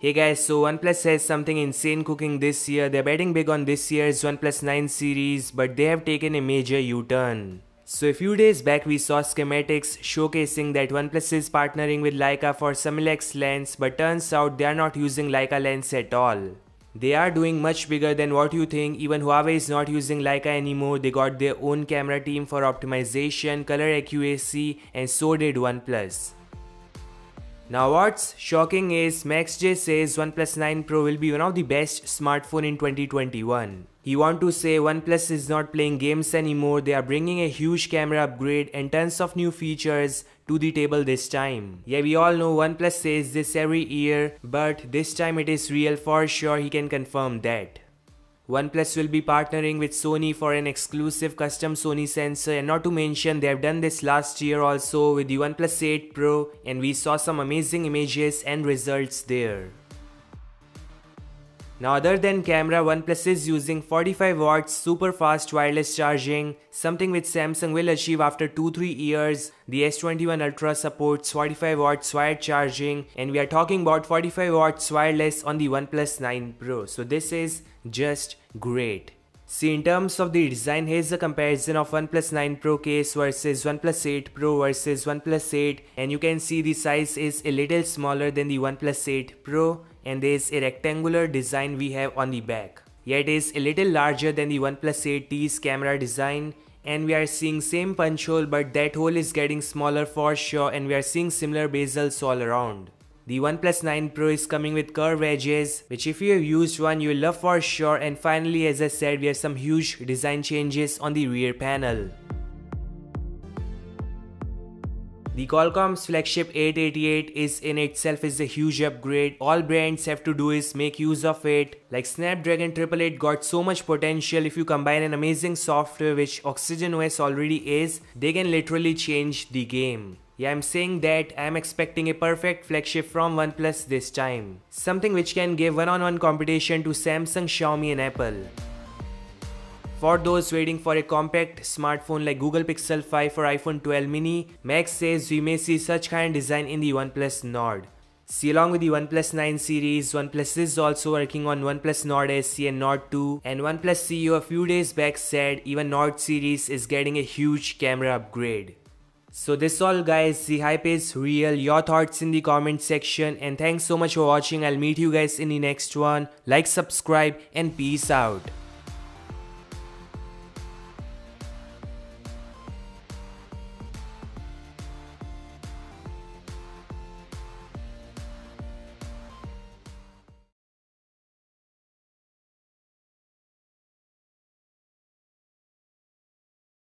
Hey guys, so OnePlus has something insane cooking this year. They're betting big on this year's OnePlus 9 series, but they have taken a major U-turn. So a few days back we saw schematics showcasing that OnePlus is partnering with Leica for Summilux lens but turns out they are not using Leica lens at all. They are doing much bigger than what you think, even Huawei is not using Leica anymore, they got their own camera team for optimization, color accuracy and so did OnePlus. Now what's shocking is Max MaxJ says OnePlus 9 Pro will be one of the best smartphone in 2021. He want to say OnePlus is not playing games anymore, they are bringing a huge camera upgrade and tons of new features to the table this time. Yeah, we all know OnePlus says this every year, but this time it is real for sure, he can confirm that. OnePlus will be partnering with Sony for an exclusive custom Sony sensor and not to mention they have done this last year also with the OnePlus 8 Pro and we saw some amazing images and results there. Now other than camera, OnePlus is using 45 watts super fast wireless charging, something which Samsung will achieve after 2-3 years. The S21 Ultra supports 45 watts wired charging and we are talking about 45 watts wireless on the OnePlus 9 Pro. So this is just great. See in terms of the design, here's a comparison of OnePlus 9 Pro case versus OnePlus 8 Pro versus OnePlus 8 and you can see the size is a little smaller than the OnePlus 8 Pro and there is a rectangular design we have on the back. Yet it is a little larger than the OnePlus 8T's camera design and we are seeing same punch hole but that hole is getting smaller for sure and we are seeing similar bezels all around. The OnePlus 9 Pro is coming with curved edges, which if you have used one you will love for sure and finally as I said we have some huge design changes on the rear panel. The Qualcomm's flagship 888 is in itself is a huge upgrade. All brands have to do is make use of it. Like Snapdragon 888 got so much potential if you combine an amazing software which Oxygen OS already is, they can literally change the game. Yeah, I'm saying that I'm expecting a perfect flagship from OnePlus this time. Something which can give one-on-one -on -one competition to Samsung, Xiaomi and Apple. For those waiting for a compact smartphone like Google Pixel 5 or iPhone 12 mini, Max says we may see such kind of design in the OnePlus Nord. See along with the OnePlus 9 series, OnePlus is also working on OnePlus Nord SE and Nord 2 and OnePlus CEO a few days back said even Nord series is getting a huge camera upgrade. So this all guys, the hype is real, your thoughts in the comment section. And thanks so much for watching, I'll meet you guys in the next one, like subscribe and peace out.